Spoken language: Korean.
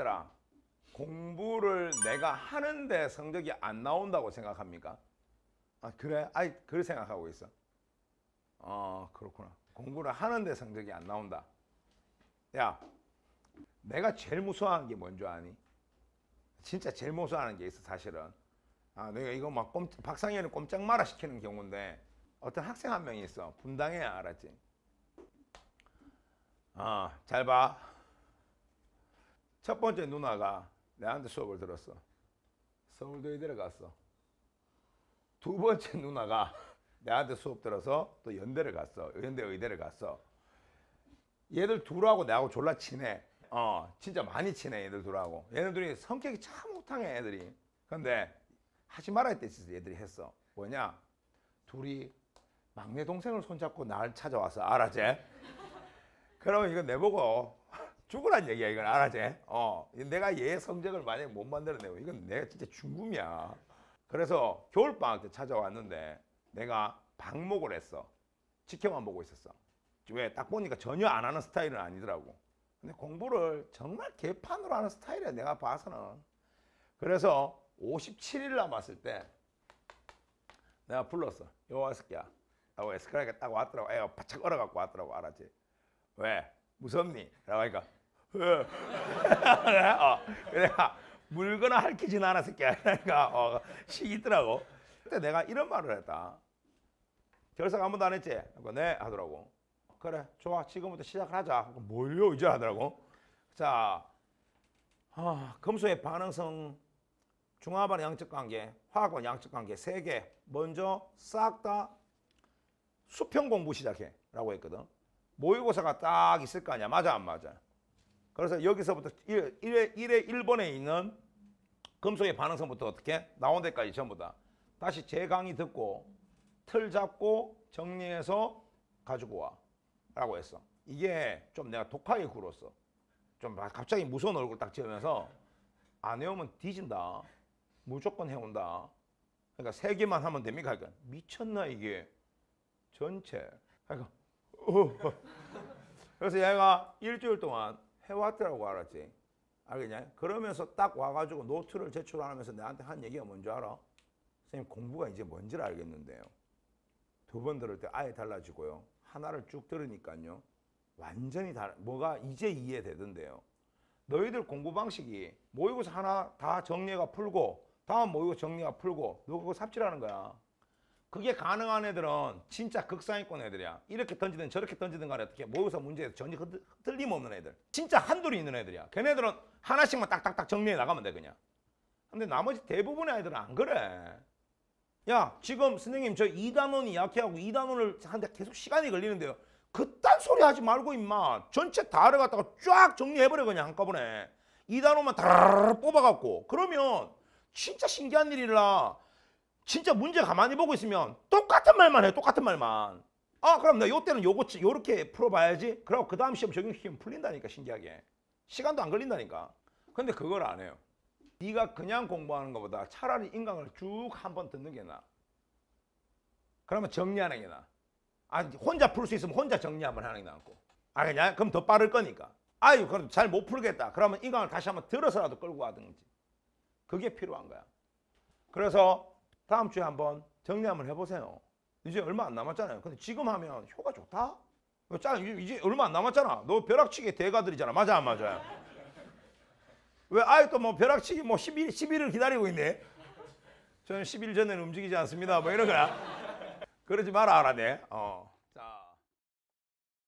얘들아 공부를 내가 하는데 성적이 안 나온다고 생각합니까? 아 그래? 아이 그걸 생각하고 있어. 어 그렇구나. 공부를 하는데 성적이 안 나온다. 야 내가 제일 무서워하는 게 뭔 줄 아니? 진짜 제일 무서워하는 게 있어 사실은. 아 내가 이거 막 꼼, 박상현을 꼼짝 마라 시키는 경우인데 어떤 학생 한 명이 있어 분당해야 알았지. 아잘 봐. 첫 번째 누나가 내한테 수업을 들었어. 서울대 의대를 갔어. 두 번째 누나가 내한테 수업 들어서 또 연대를 갔어. 연대 의대를 갔어. 얘들 둘하고 내하고 졸라 친해. 어, 진짜 많이 친해 얘들 둘하고. 얘네 들이 성격이 참 못하게 애들이. 근데 하지 말아야 될 짓을 얘들이 했어. 뭐냐? 둘이 막내 동생을 손잡고 날 찾아와서 알아지? 그러면 이거 내보고 죽으란 얘기야 이건 알아지? 어, 내가 얘 성적을 만약에 못 만들어내고 이건 내가 진짜 죽음이야. 그래서 겨울 방학 때 찾아왔는데 내가 방목을 했어. 지켜만 보고 있었어. 왜? 딱 보니까 전혀 안 하는 스타일은 아니더라고. 근데 공부를 정말 개판으로 하는 스타일이야 내가 봐서는. 그래서 57일 남았을 때 내가 불렀어. 요 와스키야. 하고 에스크라이가 딱 왔더라고. 애가 바짝 얼어갖고 왔더라고 알았지? 왜? 무섭니? 라고 하니까 어, 내가 물거나 할퀴진 않아 새끼야. 그러니까 어, 시기더라고. 그때 내가 이런 말을 했다. 결석 한 번도 안 했지? 그러니까 네 하더라고. 그래 좋아 지금부터 시작을 하자. 그러니까 뭘요 이제 하더라고. 자 아, 금수의 반응성 중화반의 양적 관계, 화학반 양적 관계 세 개 먼저 싹 다 수평 공부 시작해라고 했거든. 모의고사가 딱 있을 거 아니야. 맞아 안 맞아? 그래서 여기서부터 1회, 1회 1번에 있는 금속의 반응성부터 어떻게 나온 데까지 전부 다 다시 제 강의 듣고 틀 잡고 정리해서 가지고 와 라고 했어 이게 좀 내가 독하게 굴었어 좀 갑자기 무서운 얼굴 딱 지으면서 안 해오면 뒤진다 무조건 해온다 그러니까 세 개만 하면 됩니까? 그러니까 미쳤나 이게 전체 그러니까 어. 그래서 얘가 일주일 동안 해왔더라고 알았지. 알겠냐? 그러면서 딱 와가지고 노트를 제출하면서 내한테 한 얘기가 뭔지 알아? 선생님 공부가 이제 뭔지를 알겠는데요. 두 번 들을 때 아예 달라지고요. 하나를 쭉 들으니까요. 완전히 다른 뭐가 이제 이해되던데요. 너희들 공부 방식이 모의고사 하나 다 정리가 풀고 다음 모의고사 정리가 풀고 너 그거 삽질하는 거야. 그게 가능한 애들은 진짜 극상위권 애들이야. 이렇게 던지든 저렇게 던지든 간에 어떻게 모의고사 문제에서 전혀 흐- 틀림없는 애들. 진짜 한둘이 있는 애들이야. 걔네들은 하나씩만 딱딱딱 정리해 나가면 돼 그냥. 근데 나머지 대부분의 아이들은 안 그래. 야 지금 선생님 저 2단원이 약해하고 2단원을 하는데 계속 시간이 걸리는데요. 그딴 소리 하지 말고 임마. 전체 다를 갖다가 쫙 정리해버려 그냥 한꺼번에. 2단원만 다 뽑아갖고. 그러면 진짜 신기한 일이라 진짜 문제 가만히 보고 있으면 똑같은 말만 해 똑같은 말만. 아 그럼 나 요때는 요거 요렇게 풀어봐야지. 그러고 그 다음 시험 적용시키면 풀린다니까 신기하게. 시간도 안 걸린다니까. 근데 그걸 안 해요. 네가 그냥 공부하는 것보다 차라리 인강을 쭉 한번 듣는 게 나아 그러면 정리하는 게 나아 아 혼자 풀 수 있으면 혼자 정리 한번 하는 게 낫고. 알겠냐 그럼 더 빠를 거니까. 아유 그럼 잘 못 풀겠다. 그러면 인강을 다시 한번 들어서라도 끌고 가든지. 그게 필요한 거야. 그래서 다음 주에 한번 정리 한번 해보세요. 이제 얼마 안 남았잖아요. 근데 지금 하면 효과 좋다? 짜 이제 얼마 안 남았잖아. 너 벼락치기 대가들이잖아. 맞아 안 맞아요? 왜 아예 또뭐 벼락치기 뭐 10일 10일을 기다리고 있네. 저는 10일 전에는 움직이지 않습니다. 뭐 이런 거야. 그러지 마라 알아네. 어.